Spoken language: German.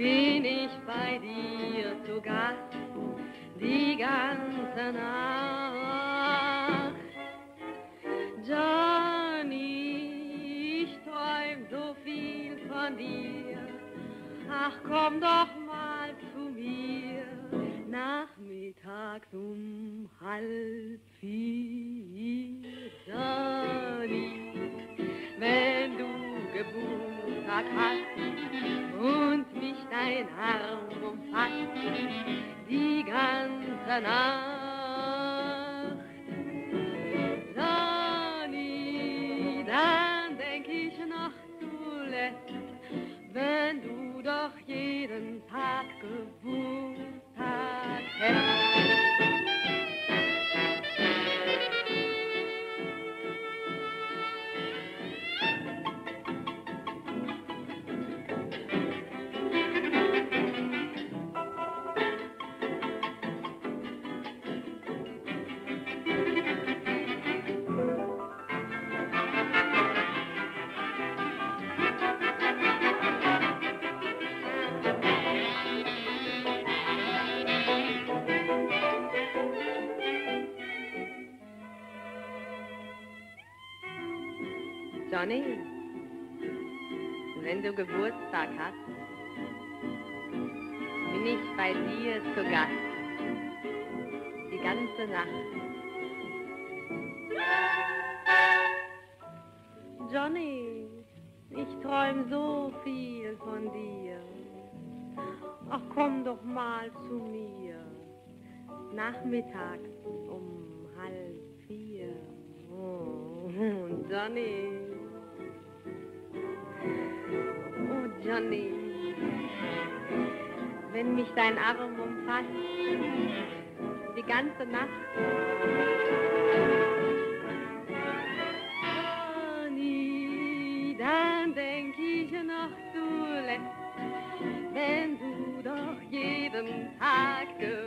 bin ich bei dir zu Gast die ganze Nacht. Dir, ach komm doch mal zu mir, nachmittags um halb vier. Wenn du Geburtstag hast und mich dein Arm umfasst, die ganze Nacht. Dann denk ich noch zuletzt, wenn du doch jeden Tag Geburtstag Johnny, wenn du Geburtstag hast, bin ich bei dir zu Gast. Die ganze Nacht. Johnny, ich träum so viel von dir. Ach, komm doch mal zu mir. Nachmittags um halb vier. Oh, Johnny. Johnny. Wenn mich dein Arm umfasst, die ganze Nacht. Johnny, dann denk ich noch zuletzt, wenn du doch jeden Tag Geburtstag